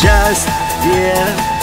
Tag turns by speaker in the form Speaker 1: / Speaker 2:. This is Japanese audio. Speaker 1: счастье